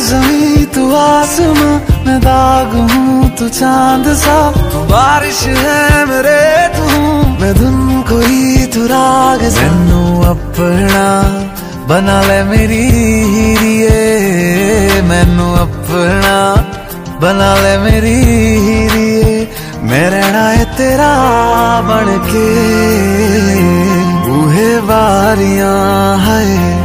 जमी तू आसमां, मैं दाग हूँ, तू चाँद सा। तू बारिश है मेरे, तू मैं धुन कोई तू राग मैनू अपना, बना ले मेरी हीरिए। मैनू अपना, बना ले मेरी हीरिए। मैं रहना है तेरा बन के। बूहे बारियाँ है।